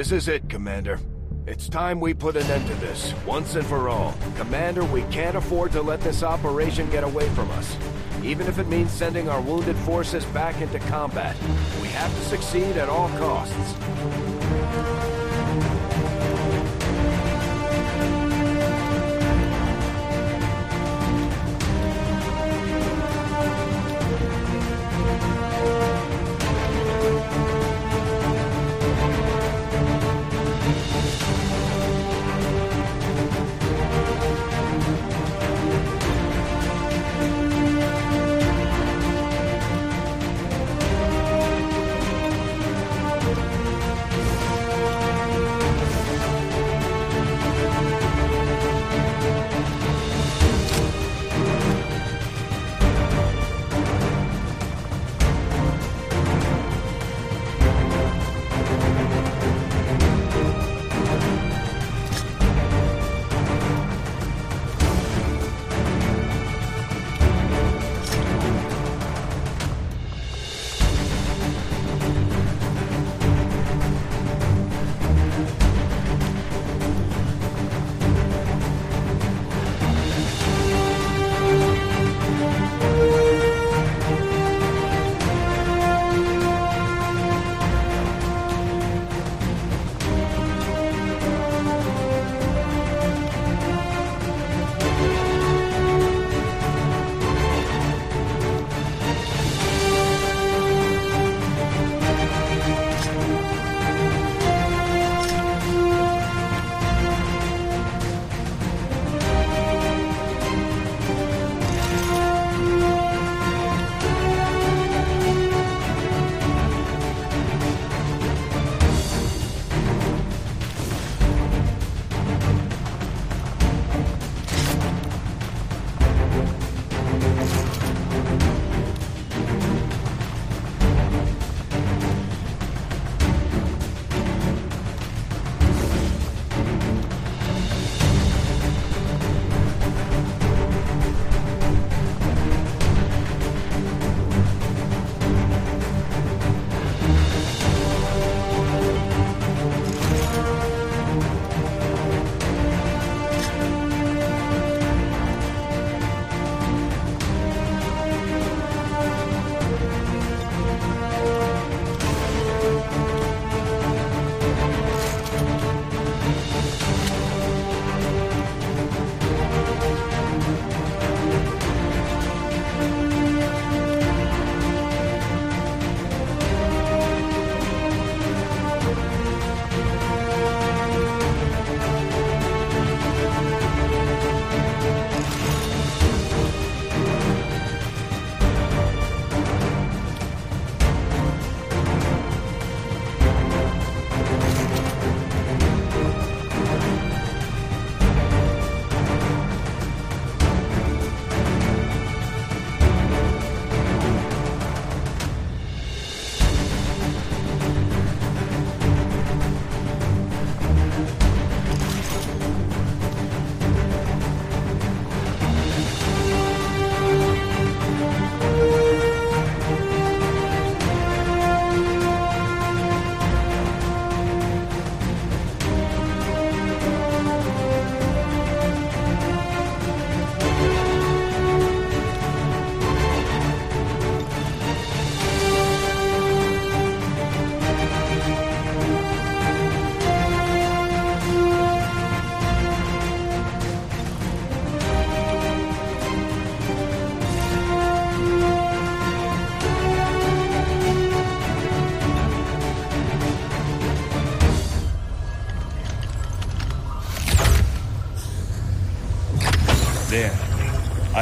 This is it, Commander. It's time we put an end to this, once and for all. Commander, we can't afford to let this operation get away from us. Even if it means sending our wounded forces back into combat. We have to succeed at all costs.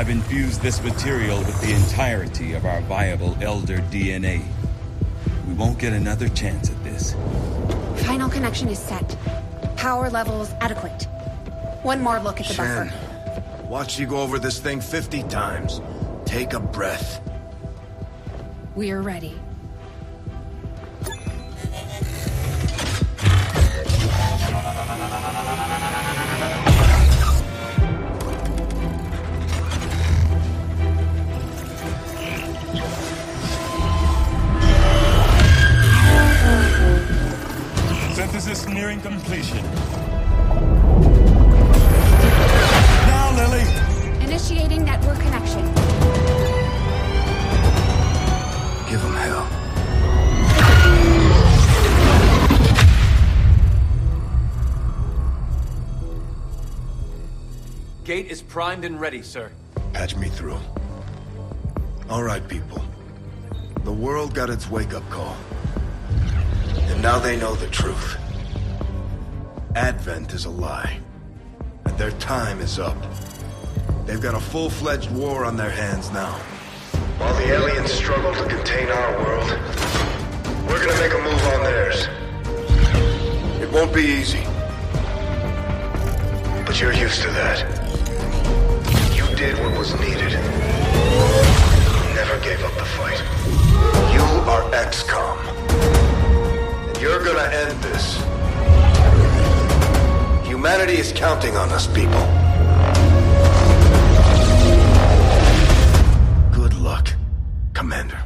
I've infused this material with the entirety of our viable Elder DNA. We won't get another chance at this. Final connection is set. Power levels adequate. One more look at the Shen, buffer. watch you go over this thing 50 times. Take a breath. We're ready. And ready, sir. Patch me through. All right, people. The world got its wake-up call. And now they know the truth. Advent is a lie. And their time is up. They've got a full-fledged war on their hands now. While the aliens struggle to contain our world, we're gonna make a move on theirs. It won't be easy. But you're used to that. Did what was needed. Never gave up the fight. You are XCOM. And you're gonna end this. Humanity is counting on us, people. Good luck, Commander.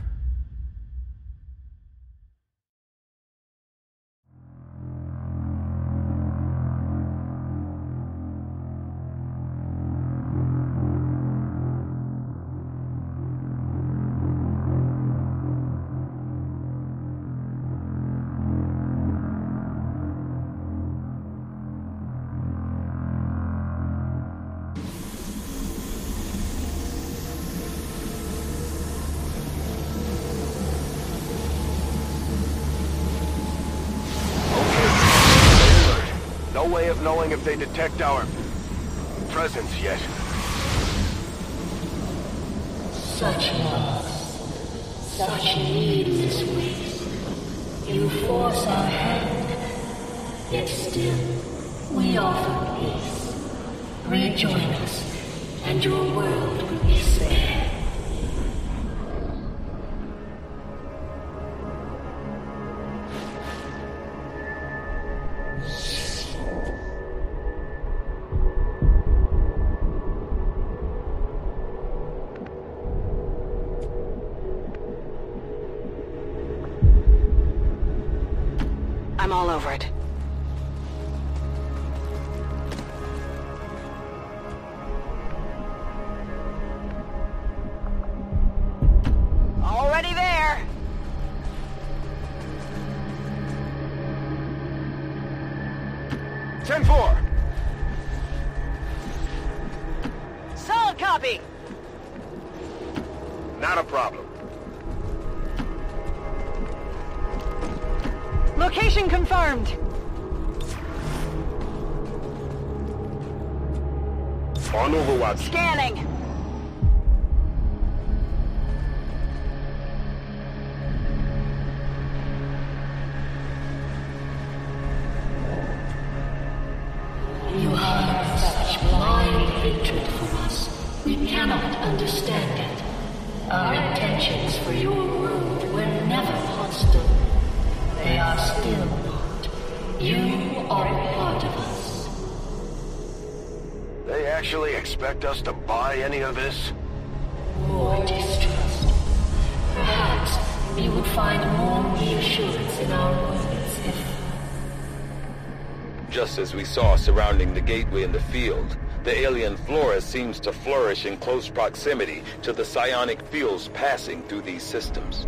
Just as we saw surrounding the gateway in the field, the alien flora seems to flourish in close proximity to the psionic fields passing through these systems.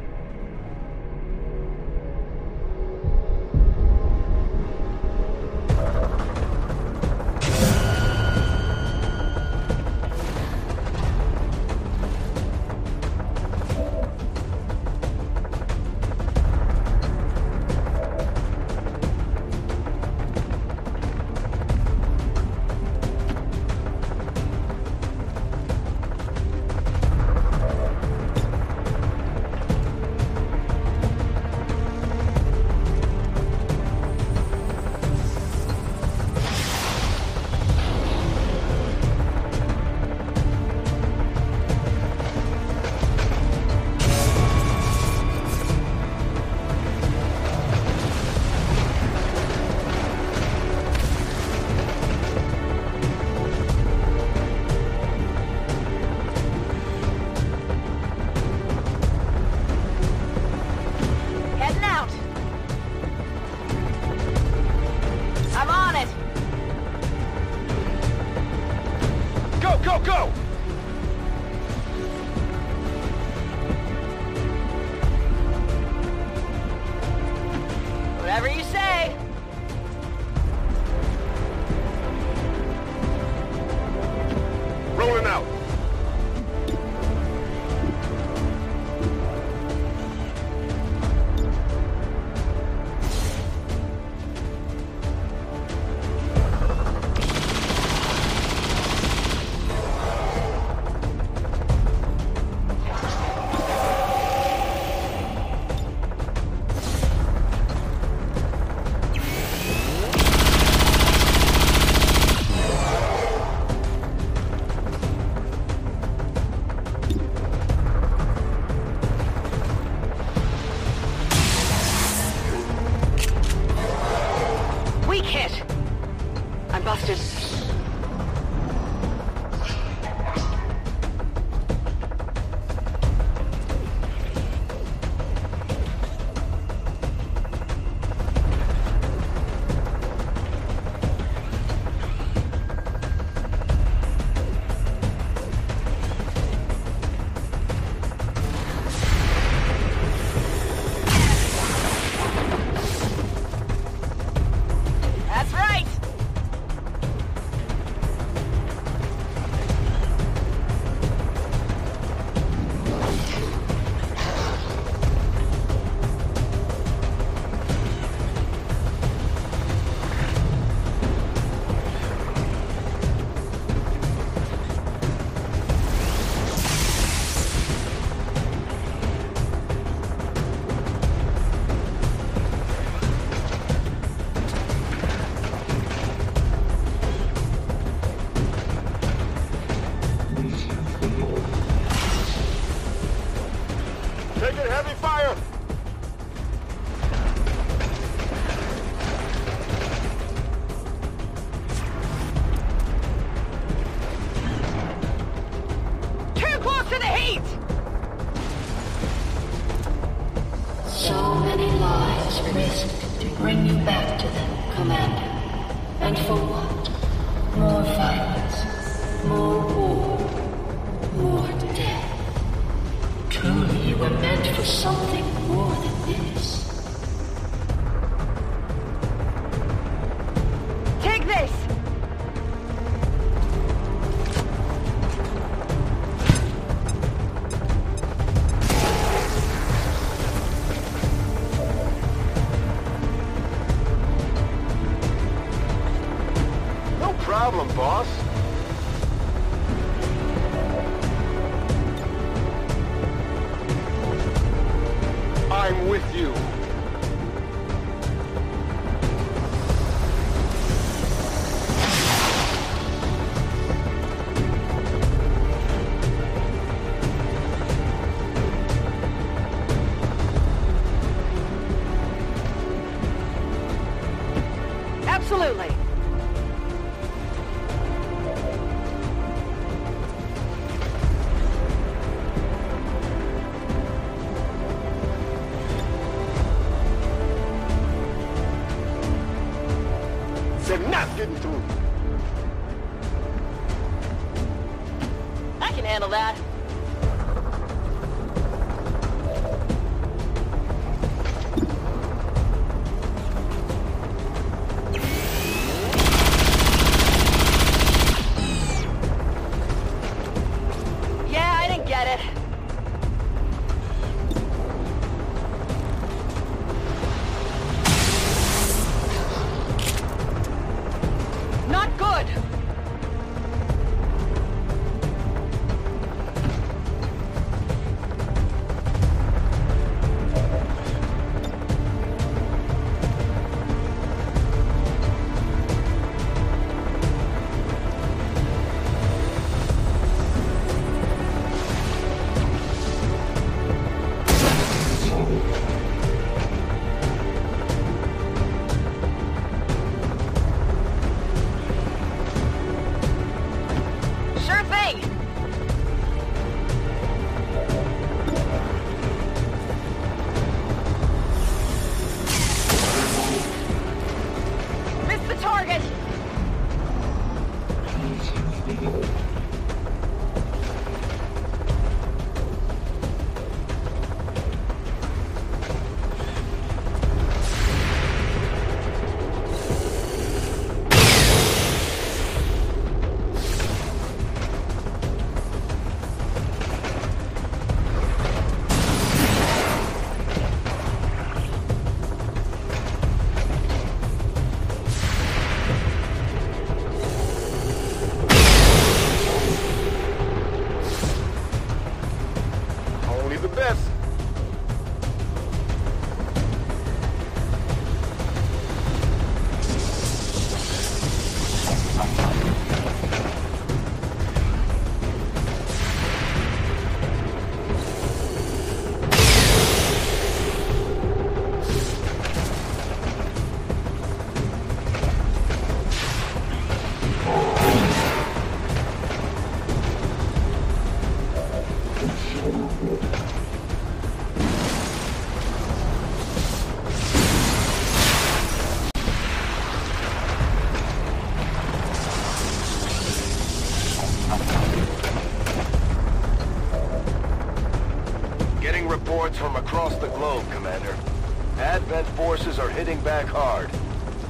Back hard.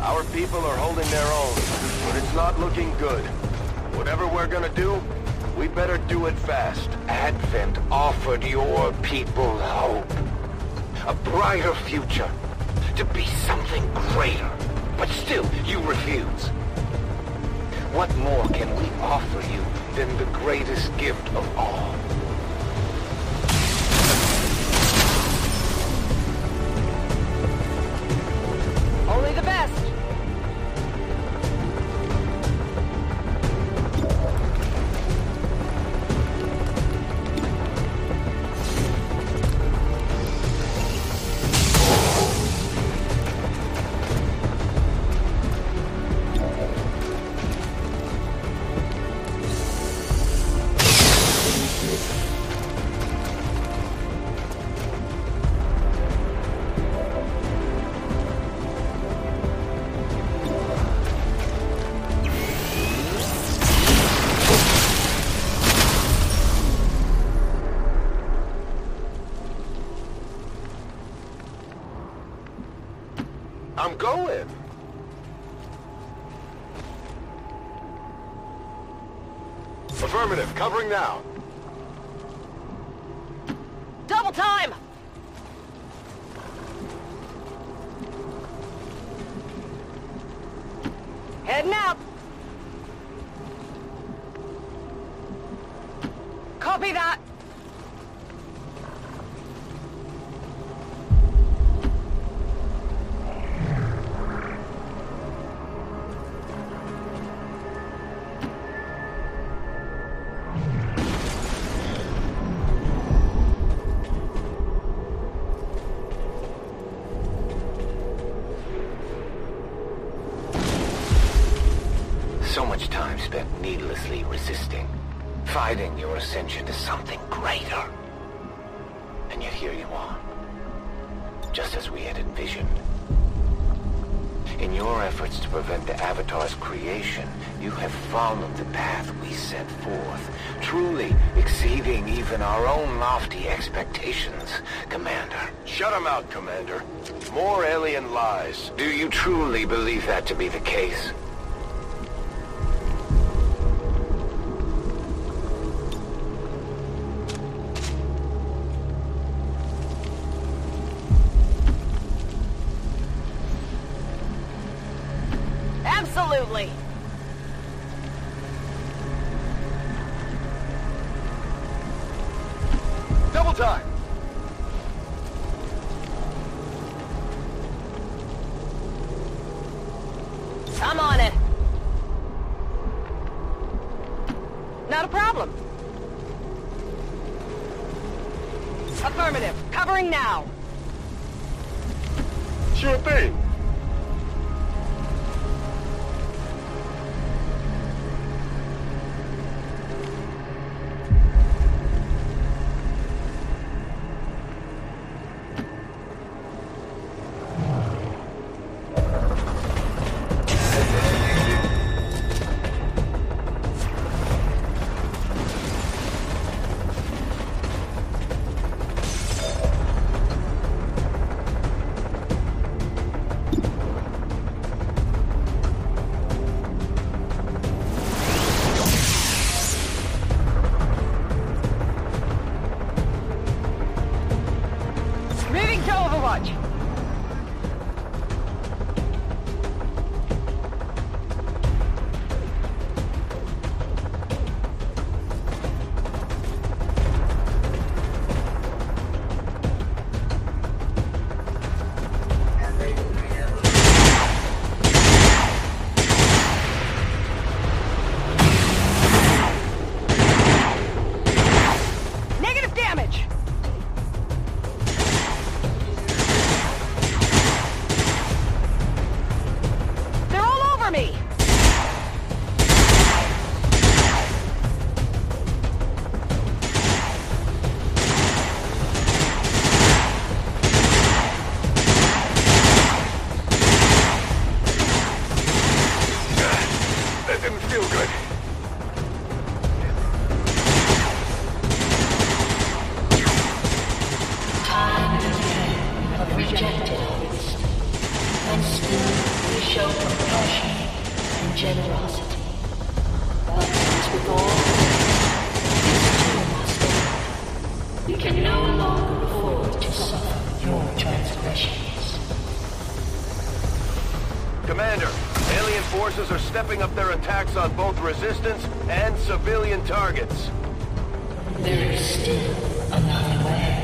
Our people are holding their own, but it's not looking good. Whatever we're gonna do, we better do it fast. Advent offered your people hope. A brighter future. To be something greater. But still, you refuse. What more can we offer you than the greatest gift of all? Spent needlessly resisting, fighting your ascension to something greater. And yet here you are, just as we had envisioned. In your efforts to prevent the Avatar's creation, you have followed the path we set forth, truly exceeding even our own lofty expectations, Commander. Shut him out, Commander. More alien lies. Do you truly believe that to be the case? We can no longer afford to suffer your transgressions. Commander, alien forces are stepping up their attacks on both resistance and civilian targets. There is still another way.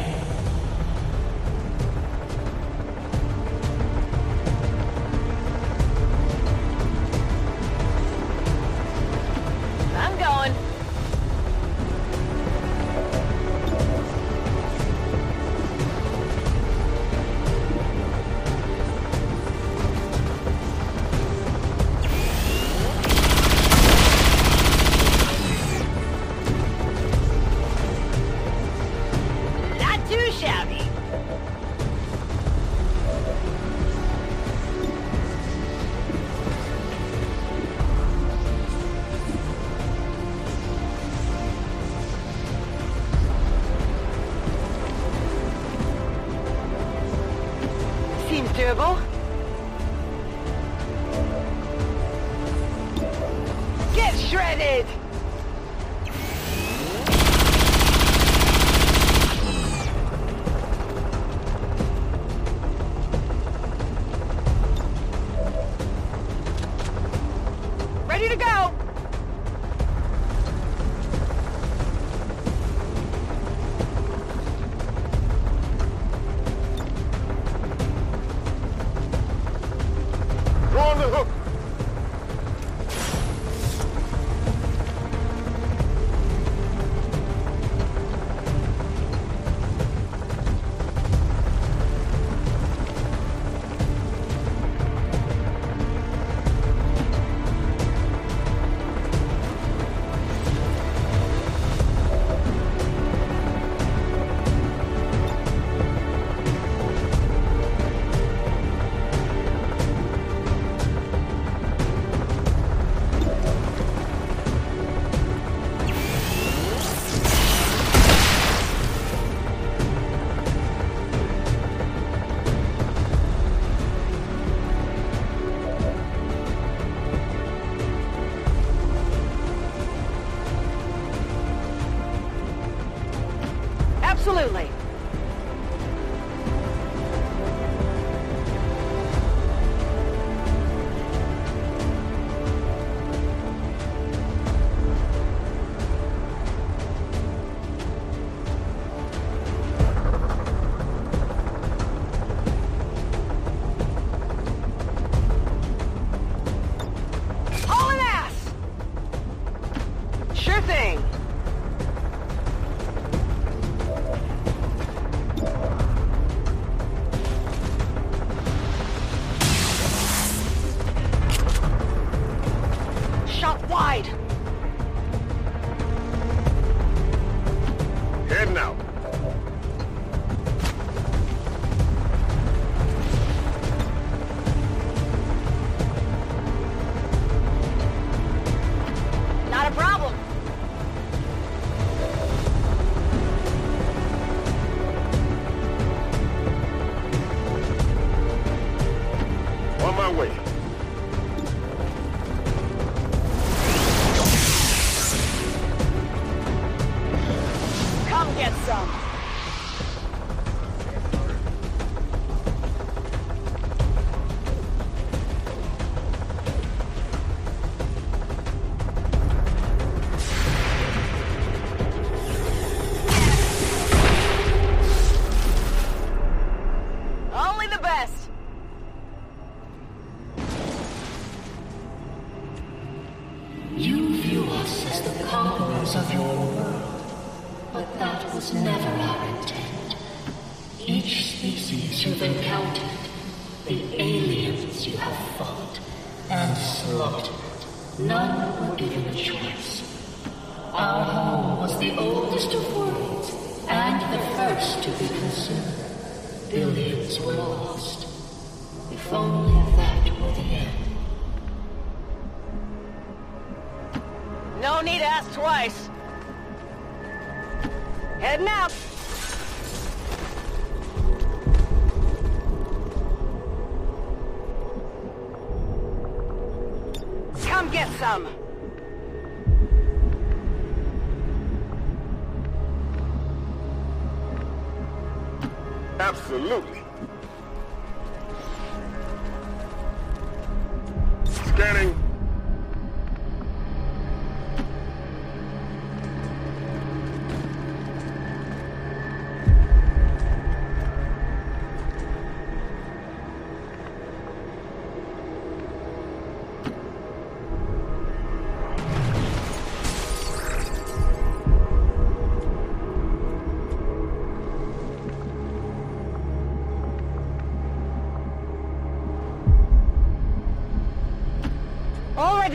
Out.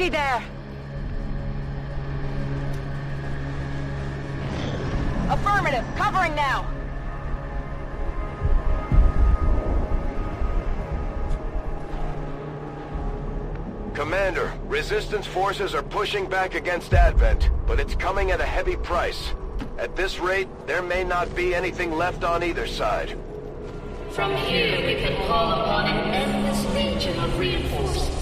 Already there. Affirmative. Covering now. Commander, Resistance forces are pushing back against Advent, but it's coming at a heavy price. At this rate, there may not be anything left on either side. From here we can call upon an endless legion of reinforcements.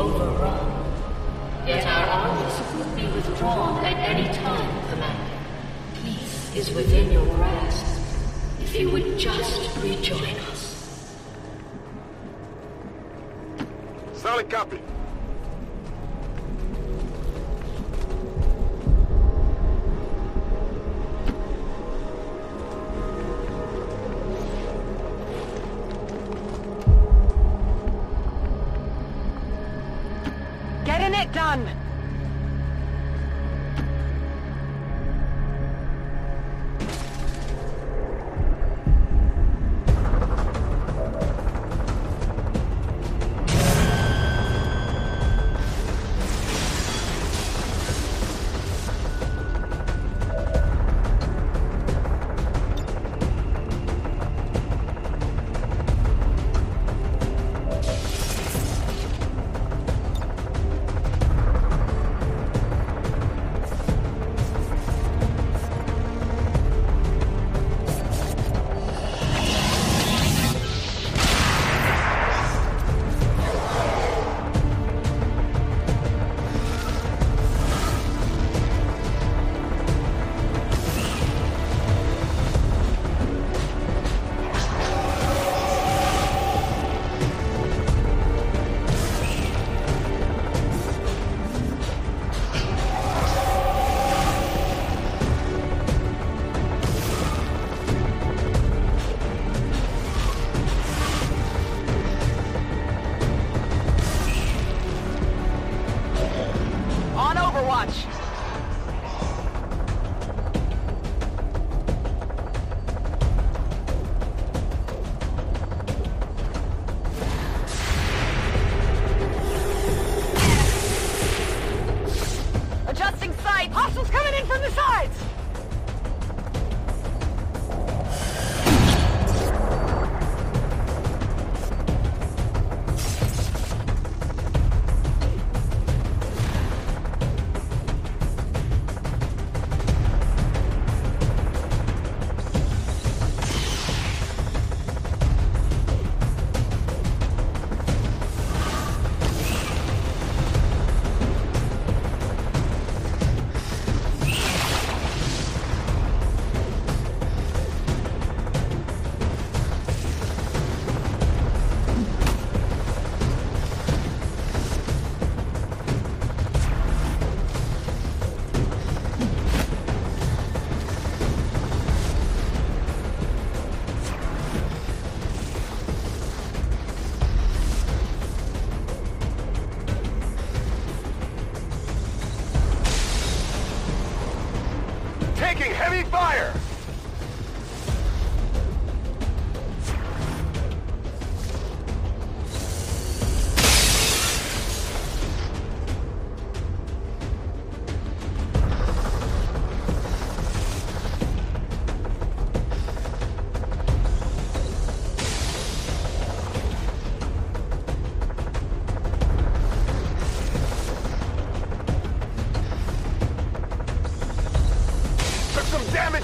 Overrun. Yet our armies could be withdrawn at any time, Commander. Peace is within your grasp. If you would just rejoin done.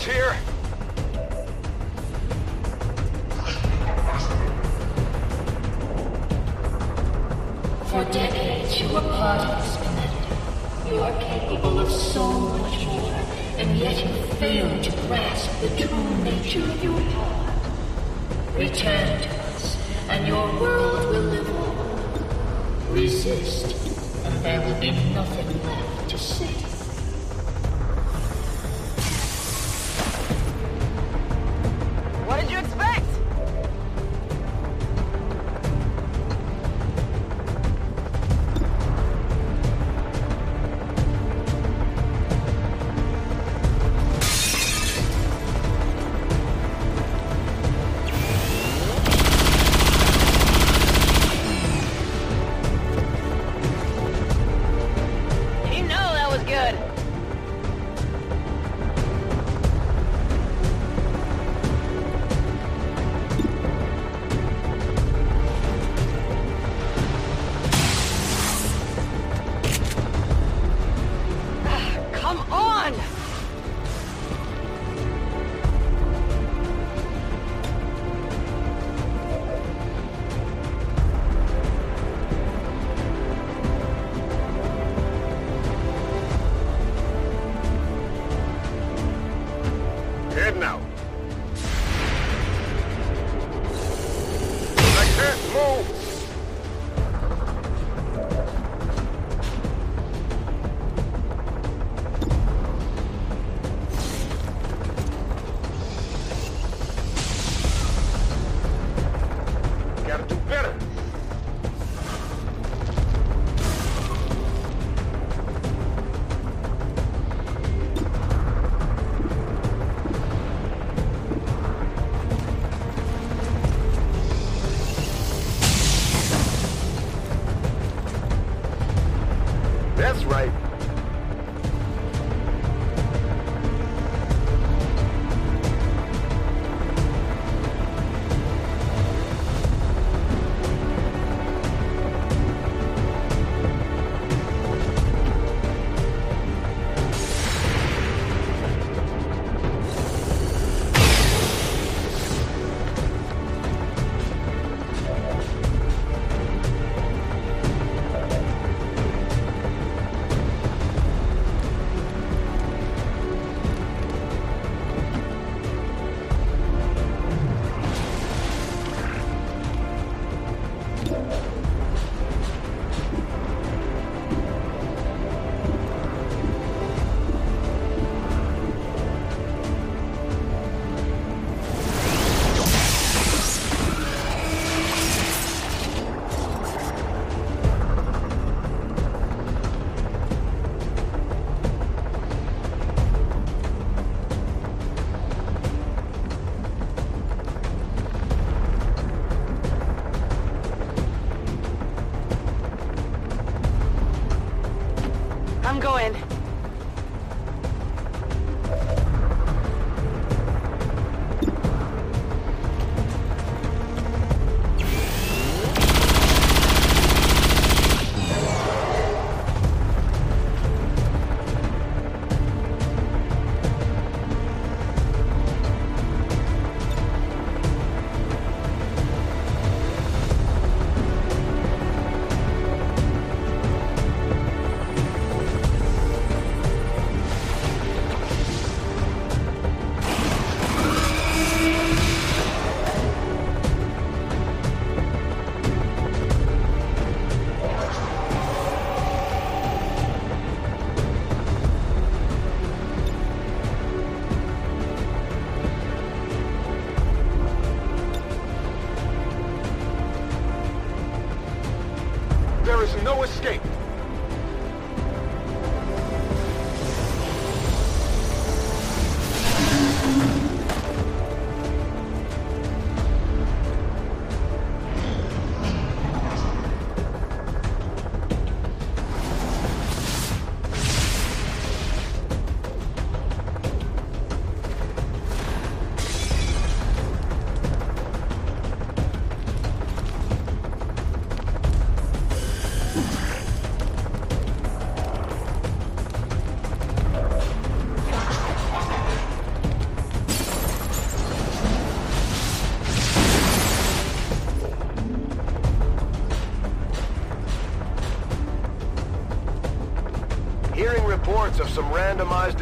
Here! For decades, you were part of this planet. You are capable of so much more, and yet you fail to grasp the true nature of your power. Return to us, and your world will live on. Resist, and there will be nothing left to save.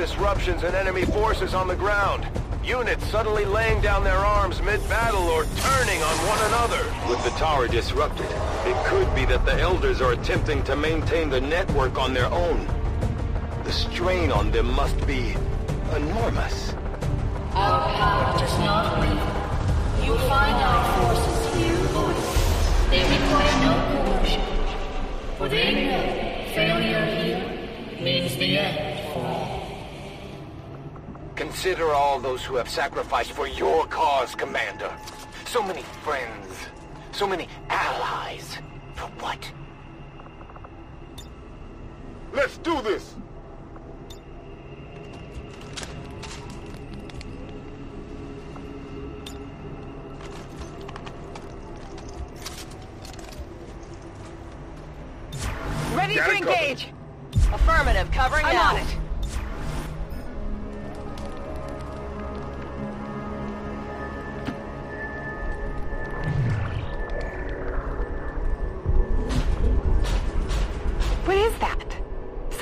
Disruptions in enemy forces on the ground. Units suddenly laying down their arms mid-battle or turning on one another. With the tower disrupted, it could be that the Elders are attempting to maintain the network on their own. The strain on them must be enormous. Our power does not waver. You'll find our forces here loyal. They require no coercion. For they know failure here means the end for all. Consider all those who have sacrificed for your cause, Commander. So many friends, so many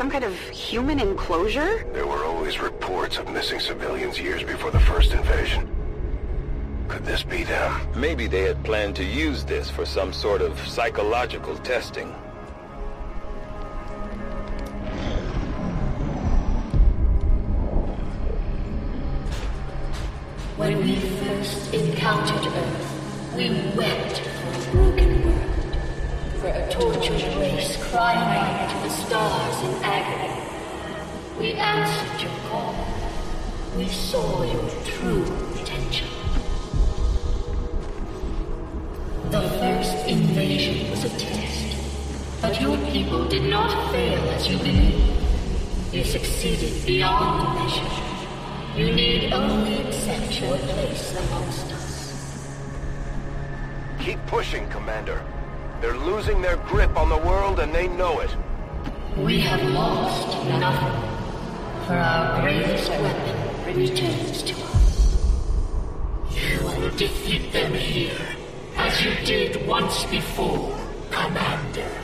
Some kind of human enclosure? There were always reports of missing civilians years before the first invasion. Could this be them? Maybe they had planned to use this for some sort of psychological testing. When we first encountered Earth, we wept for a broken world, for a tortured race crying out to the stars in agony. We answered your call. We saw your true potential. The first invasion was a test, but your people did not fail as you believed. You succeeded beyond measure. You need only accept your place amongst us. Keep pushing, Commander. They're losing their grip on the world and they know it. We have lost nothing, for our greatest weapon returns to us. You will defeat them here, as you did once before, Commander.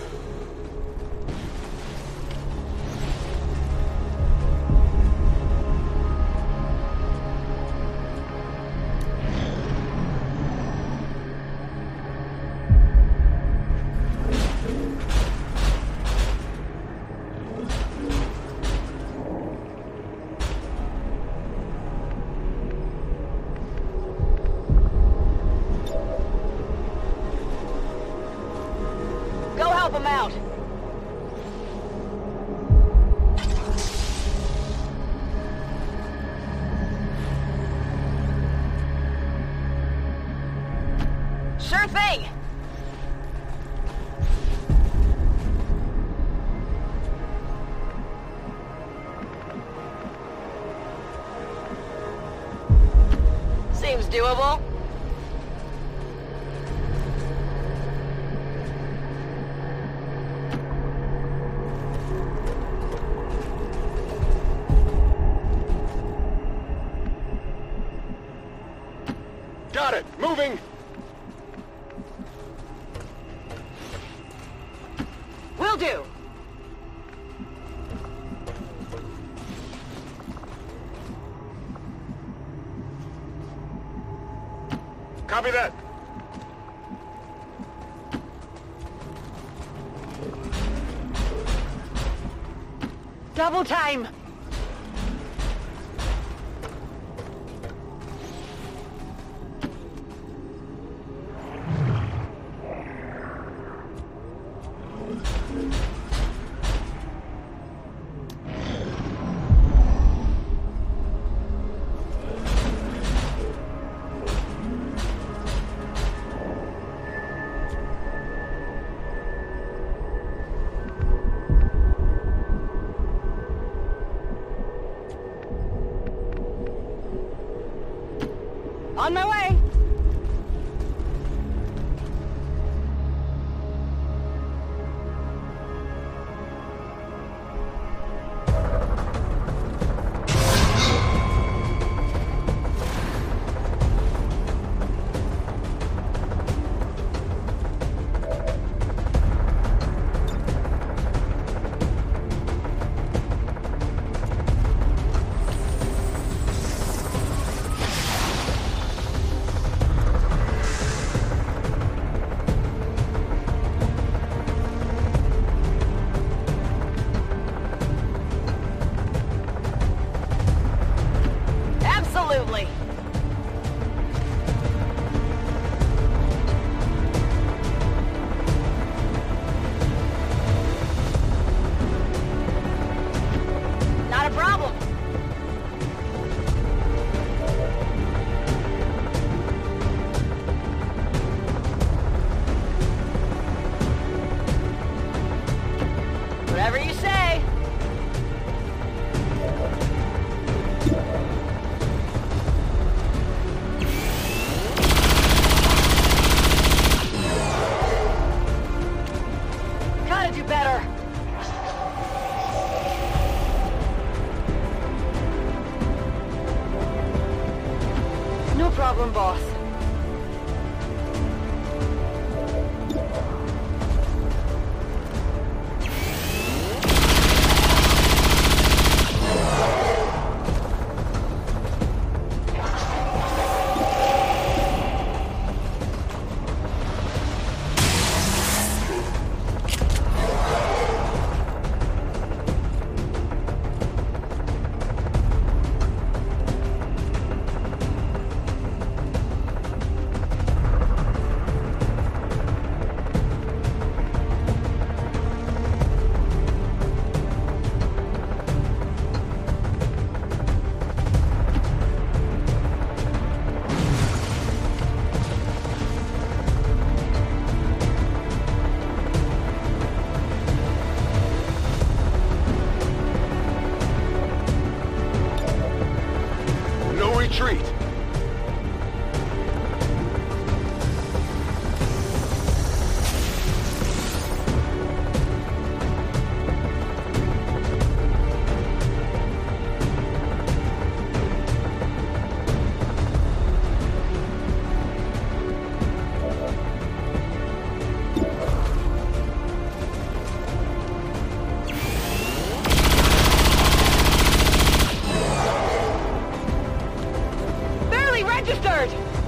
Registered!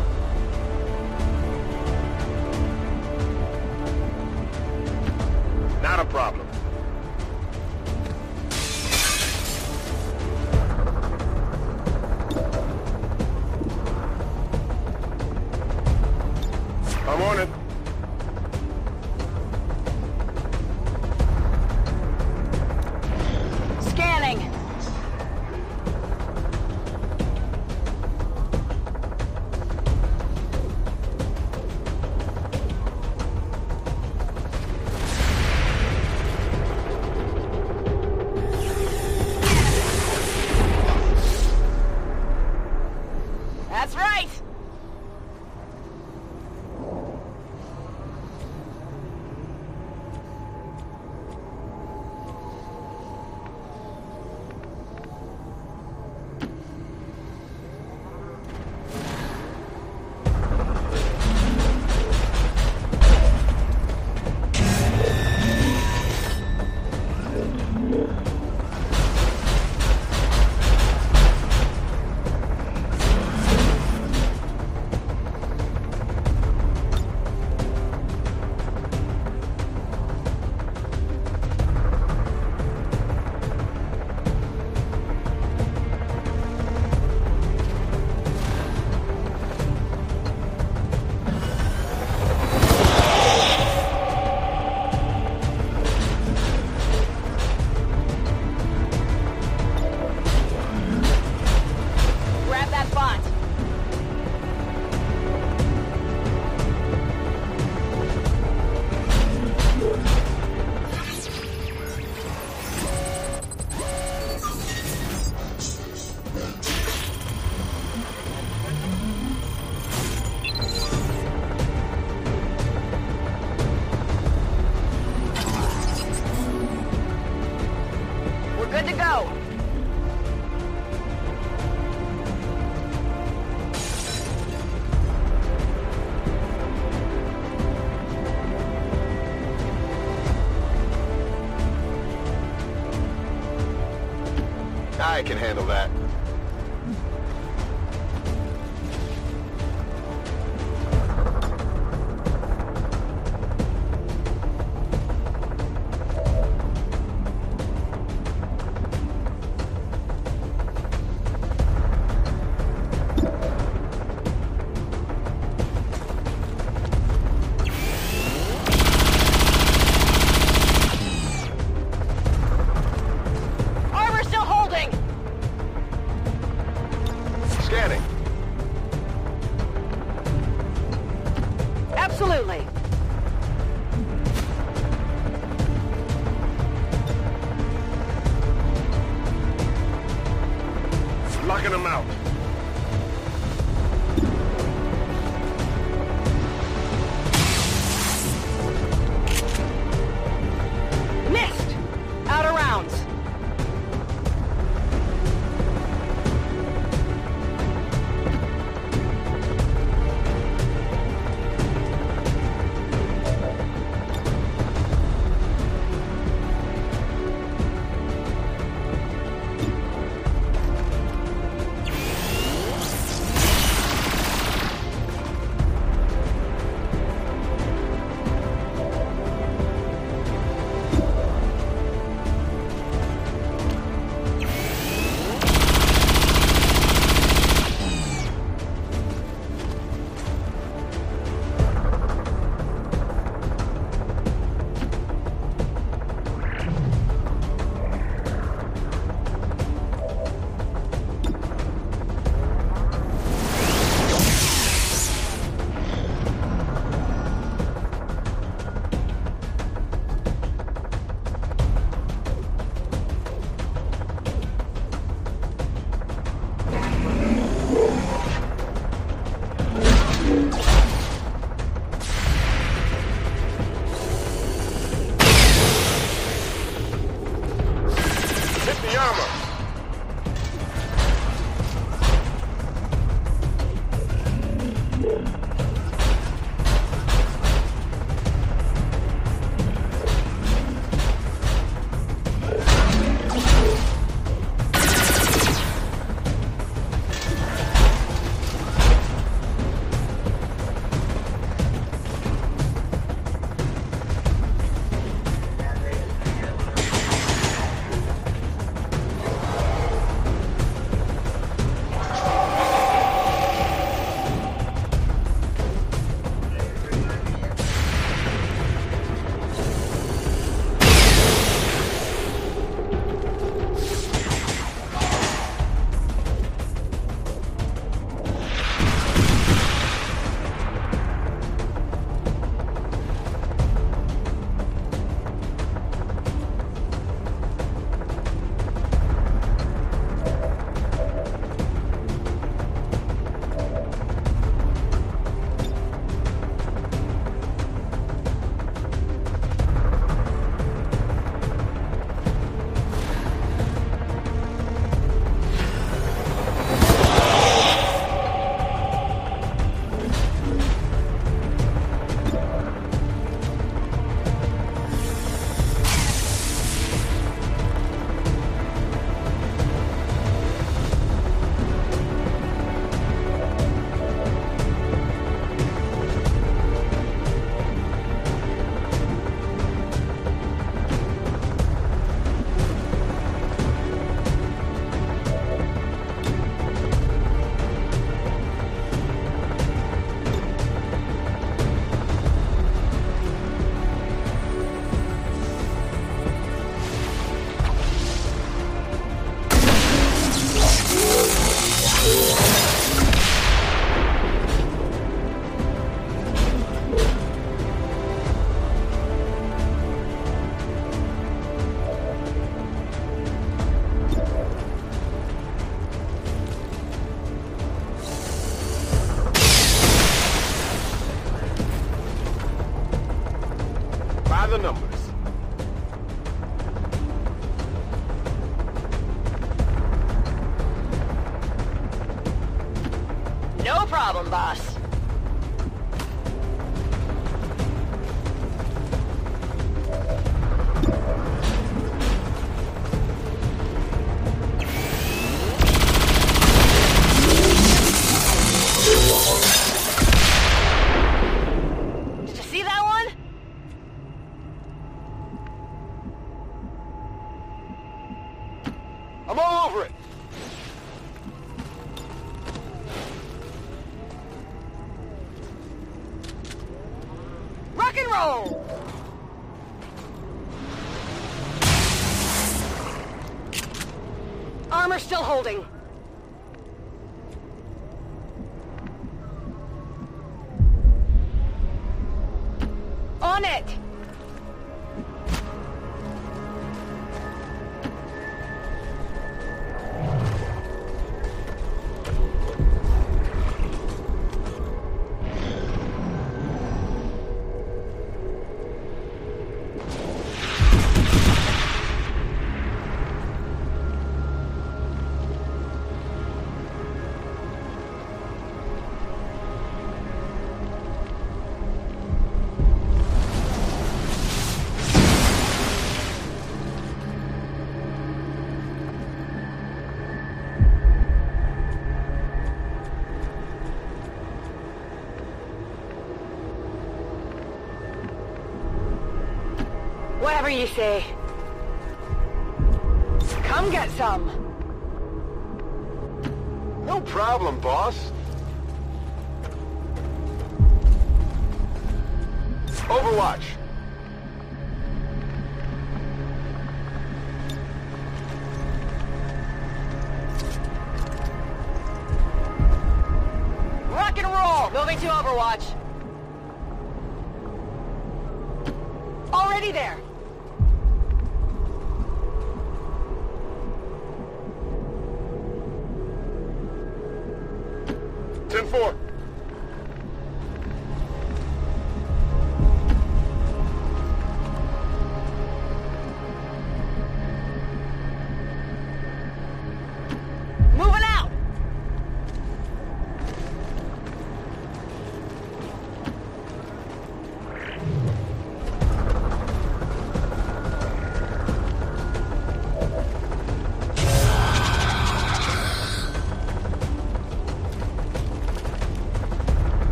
Whatever you say.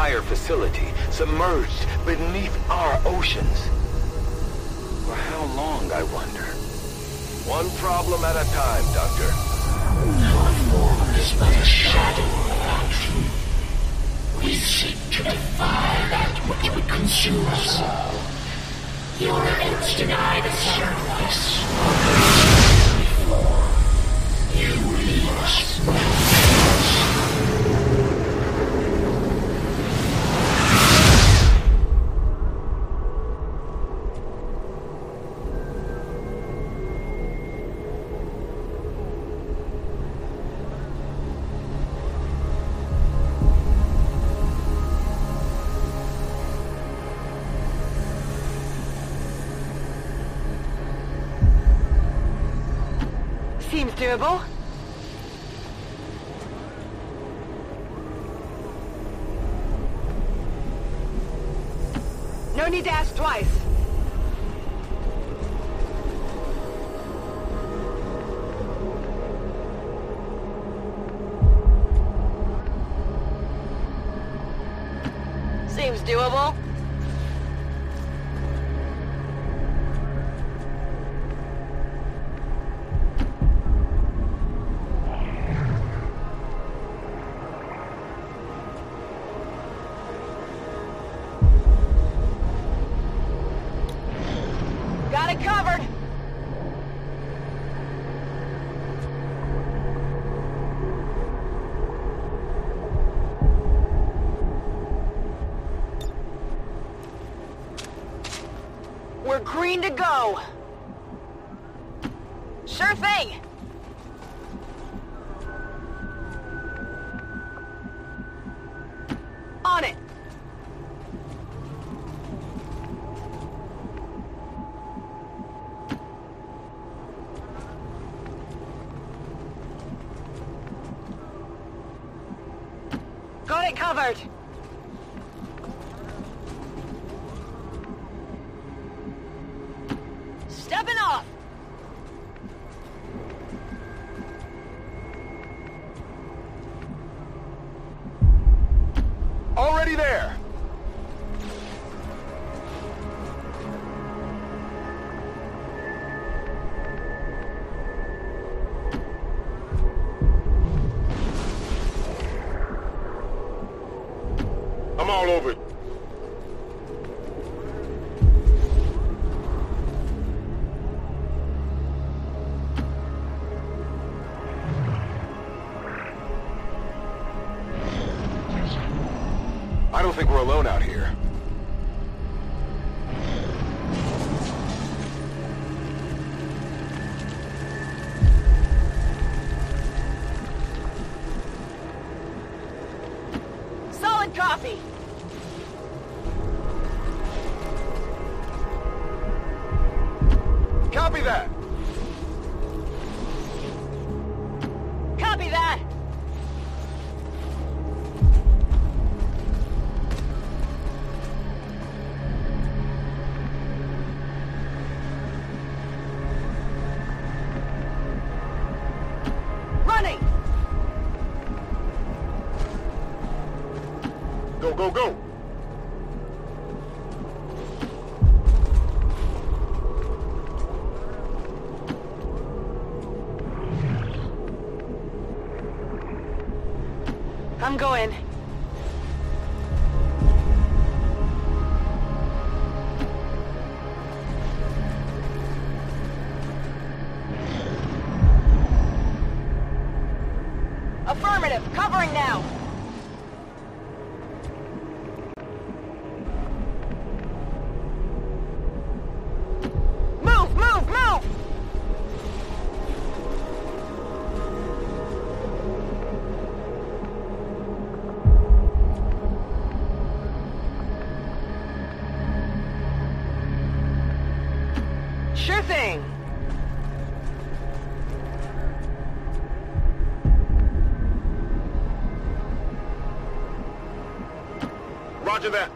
Entire facility submerged beneath our oceans. For how long, I wonder? One problem at a time, Doctor. Our form is but a shadow of our truth. We seek to defy that which would consume us all. Your efforts deny the. Before, you leave us don't think we're alone out here. Roger that.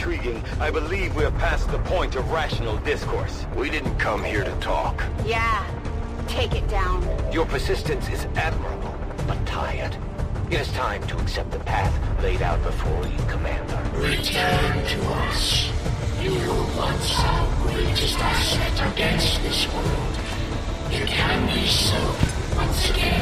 Intriguing, I believe we have passed the point of rational discourse. We didn't come here to talk. Yeah. Take it down. Your persistence is admirable, but tired. It is time to accept the path laid out before you, Commander. Return to us. You were once our greatest asset against this world. It can be so once again.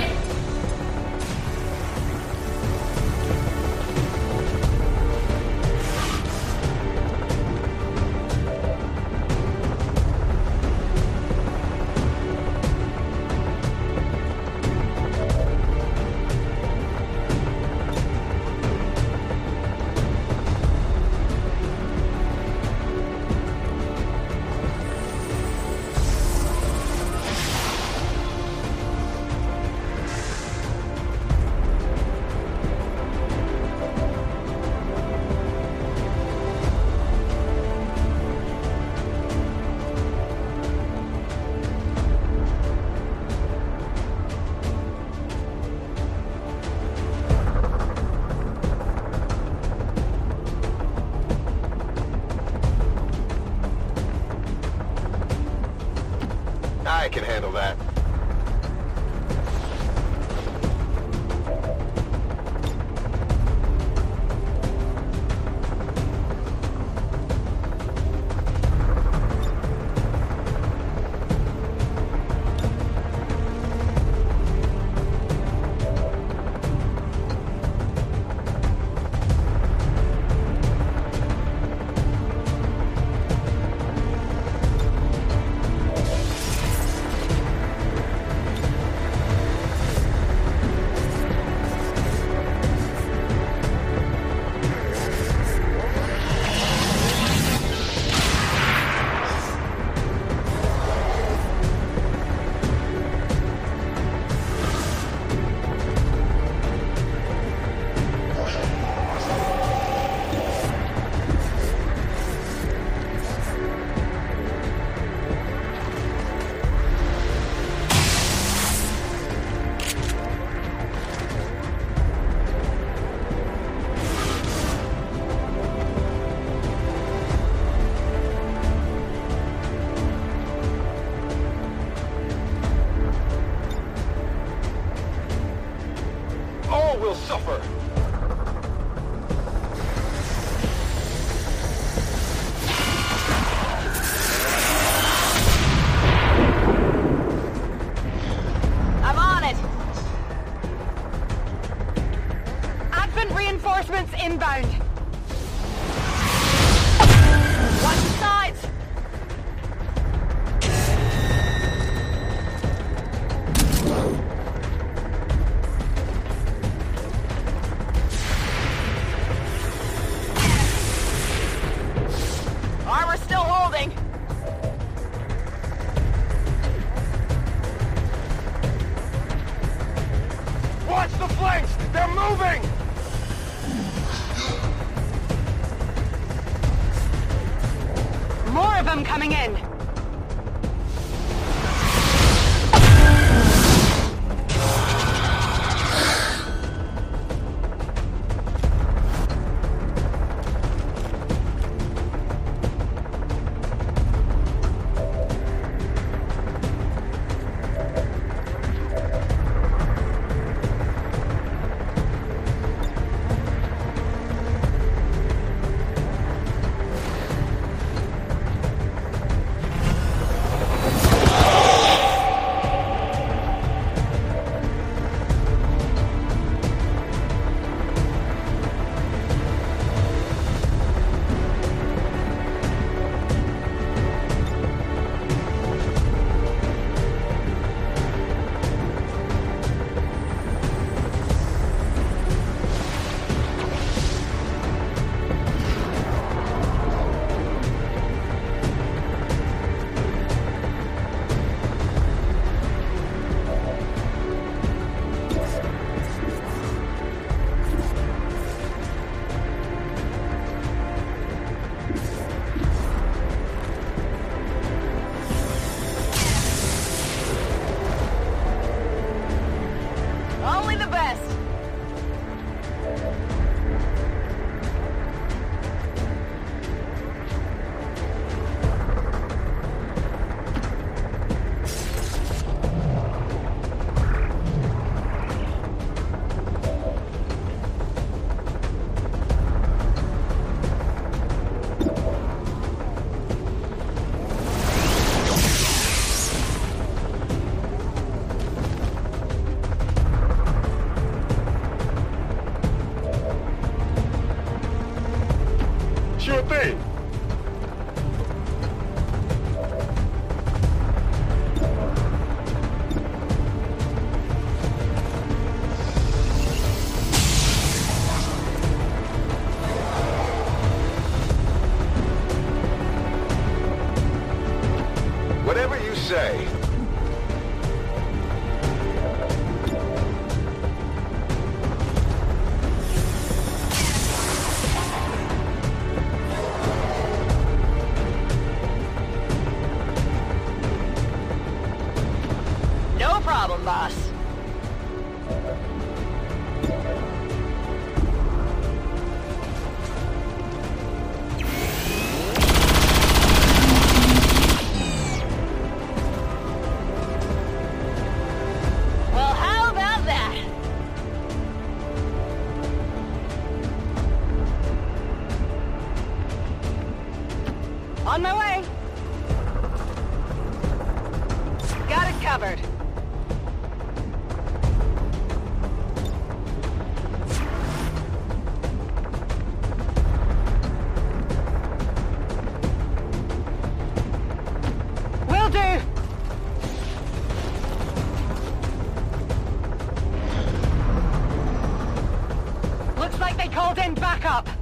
Called in backup.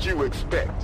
What you expect?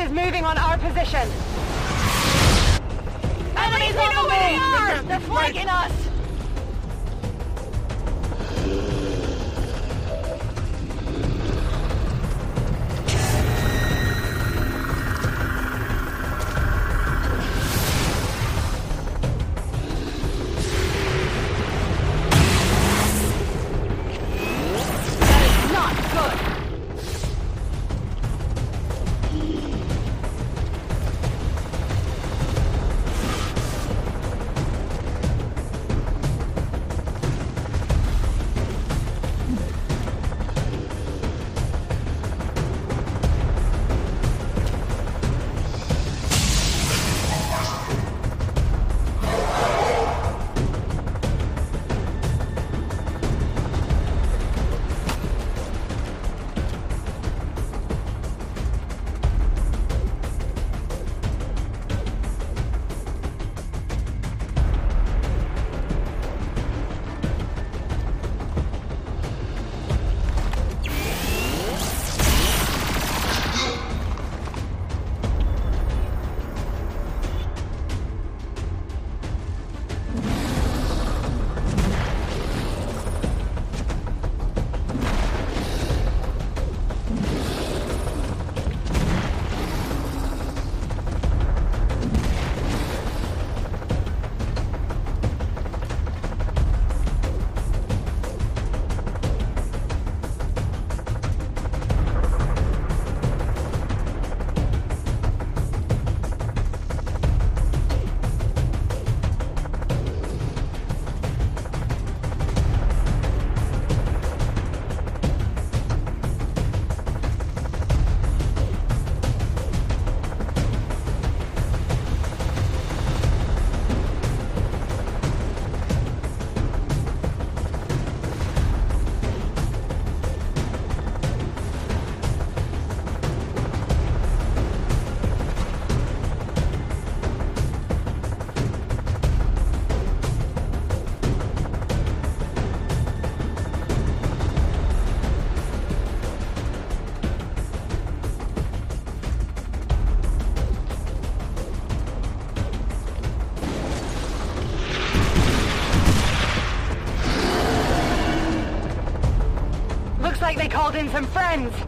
Is moving on our position. Enemies on the move! They're flanking us! Called in some friends.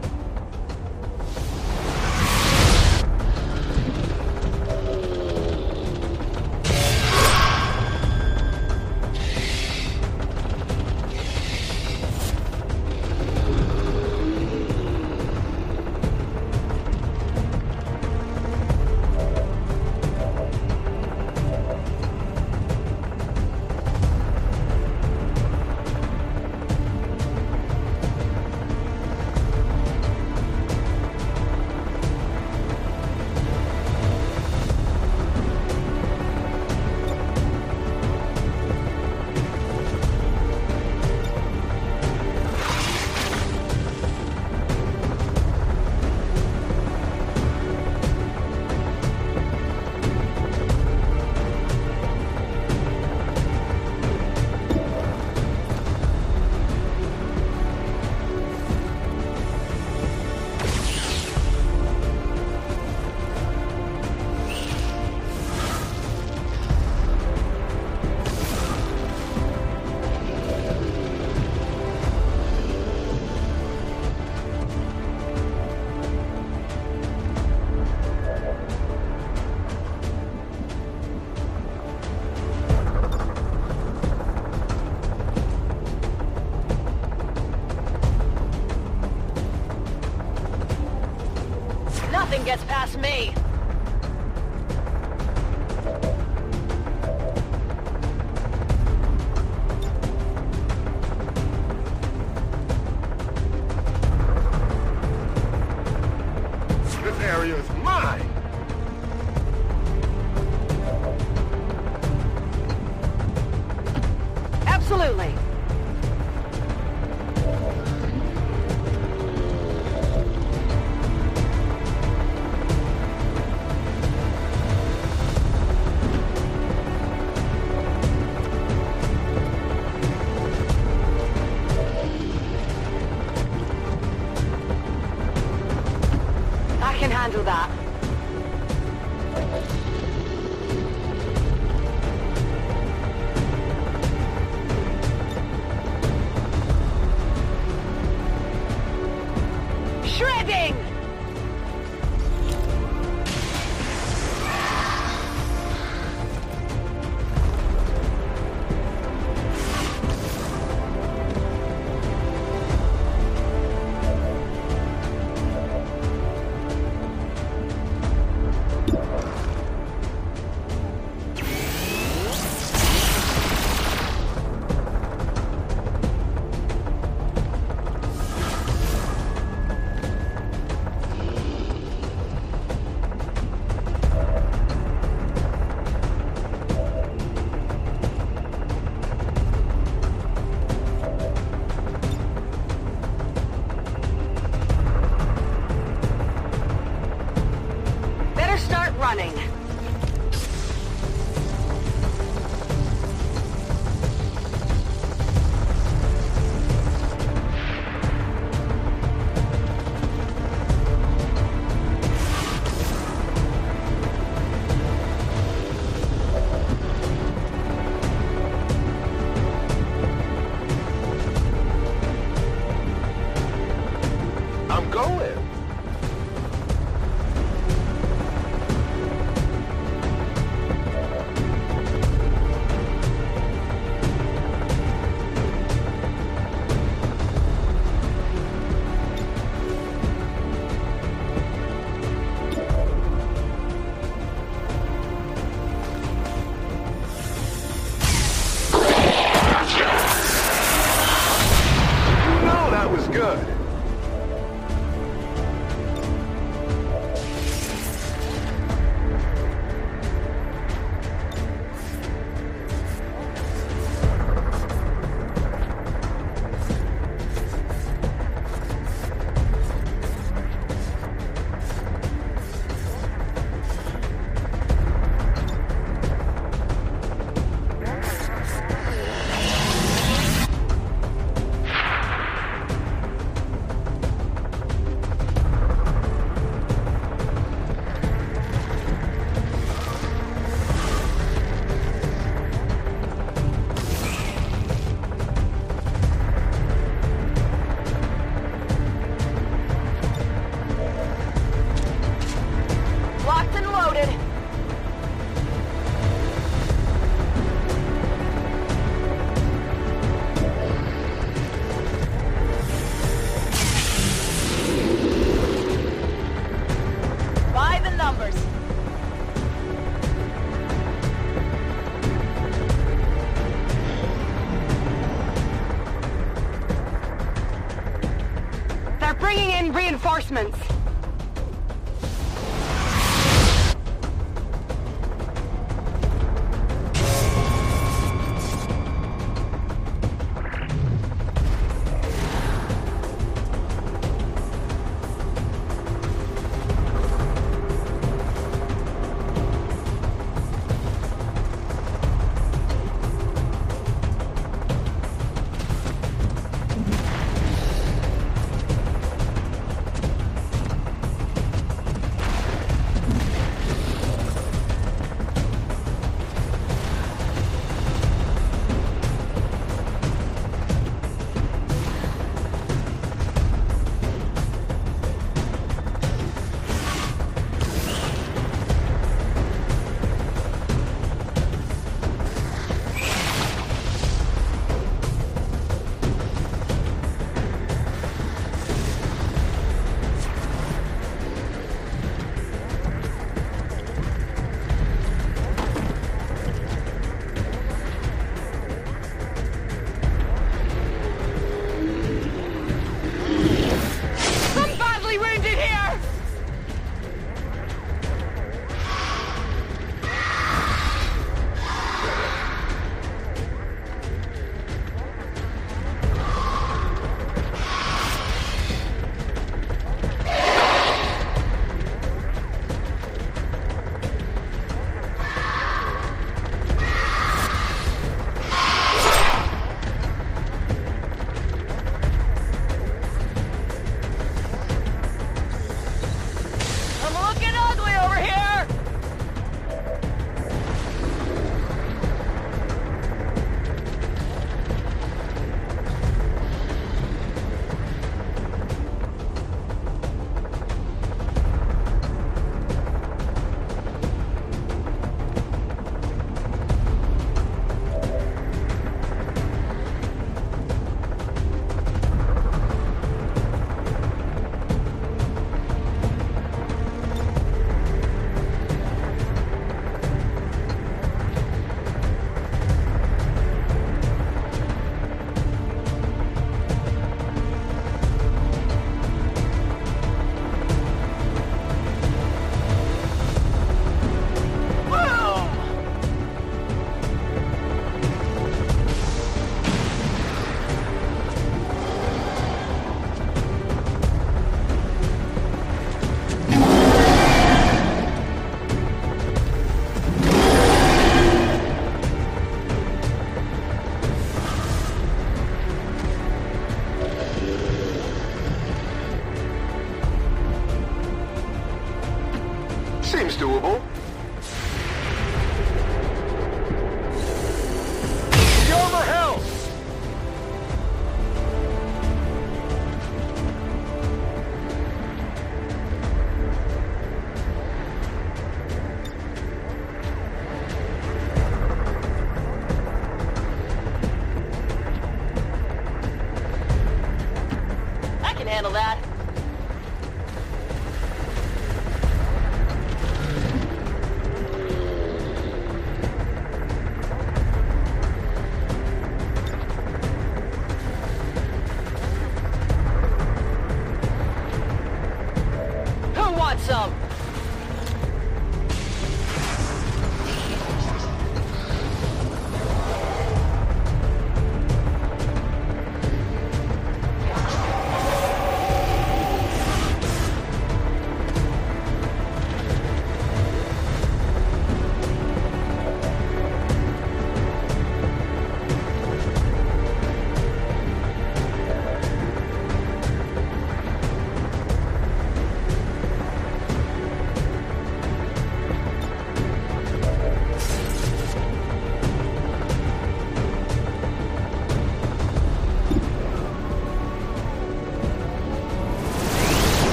Some?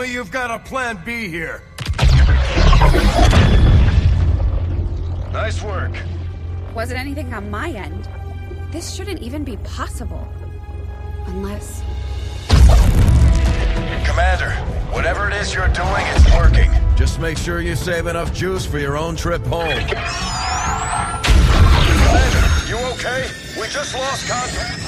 Me you've got a plan B here. Nice work. Wasn't anything on my end. This shouldn't even be possible. Unless. Commander, whatever it is you're doing, it's working. Just make sure you save enough juice for your own trip home. Commander, you okay? We just lost contact.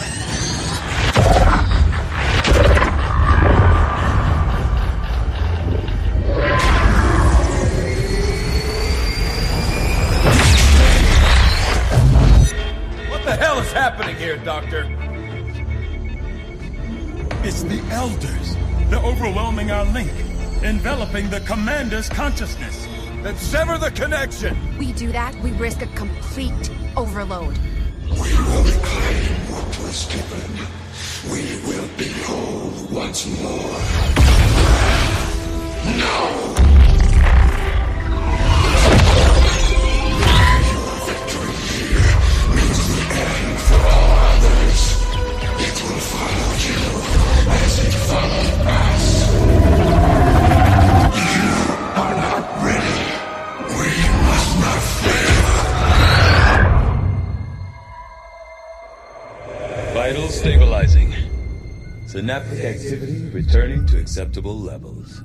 Doctor? It's the Elders. They're overwhelming our link, enveloping the Commander's consciousness. Then sever the connection! We do that, we risk a complete overload. We will reclaim what was given. We will be whole once more. Now! Synaptic activity returning to acceptable levels.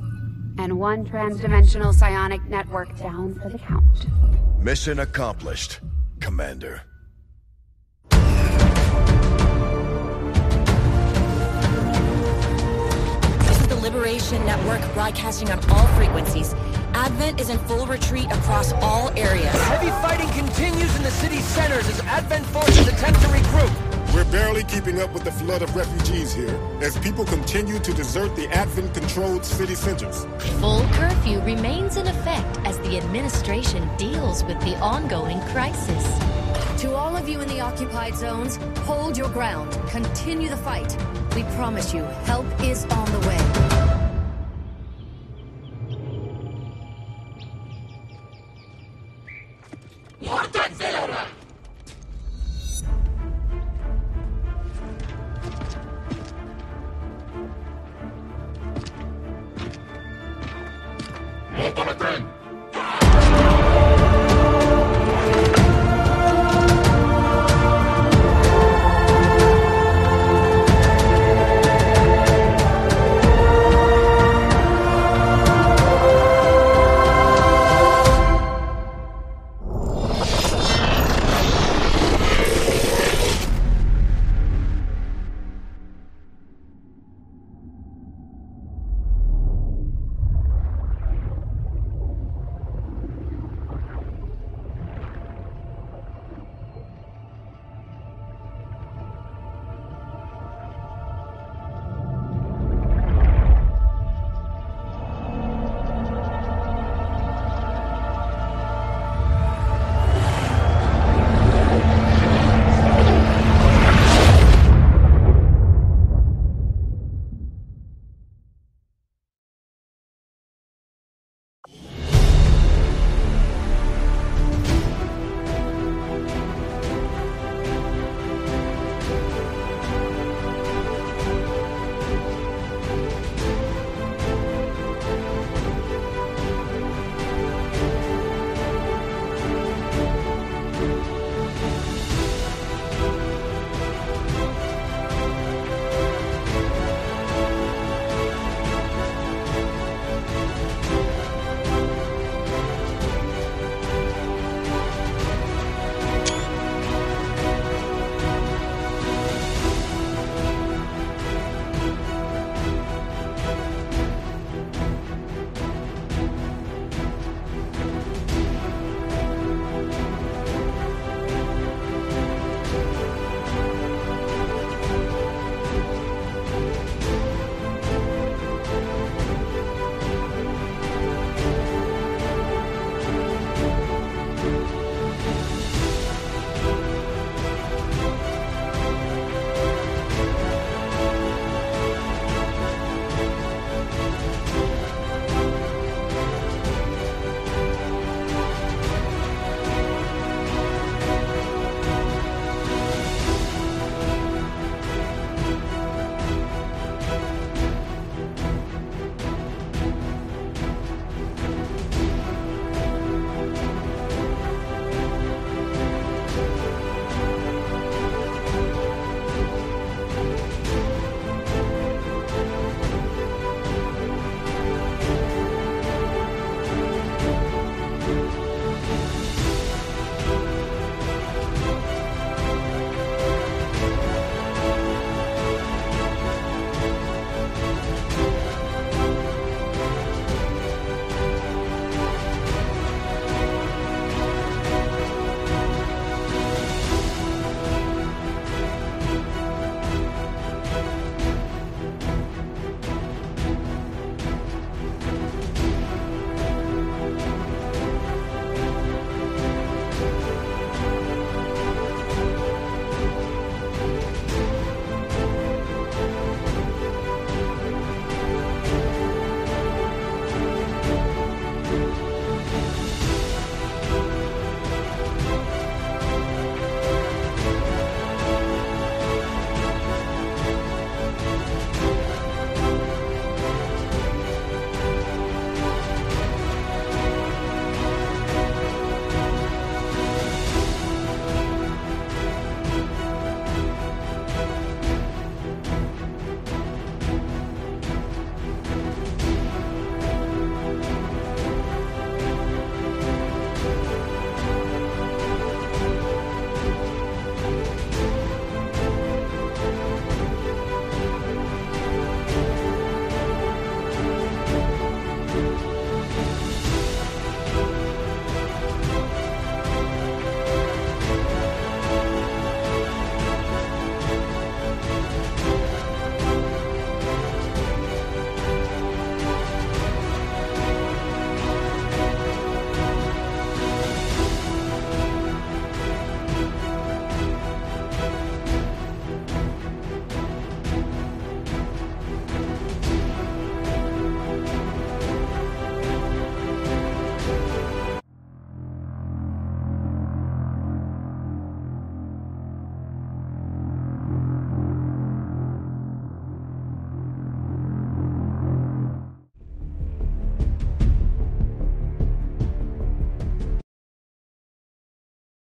And one transdimensional psionic network down for the count. Mission accomplished, Commander. This is the Liberation Network broadcasting on all frequencies. Advent is in full retreat across all areas. Heavy fighting continues in the city centers as Advent forces attempt to regroup. We're barely keeping up with the flood of refugees here, as people continue to desert the Advent-controlled city centers. Full curfew remains in effect as the administration deals with the ongoing crisis. To all of you in the occupied zones, hold your ground. Continue the fight. We promise you, help is on the way.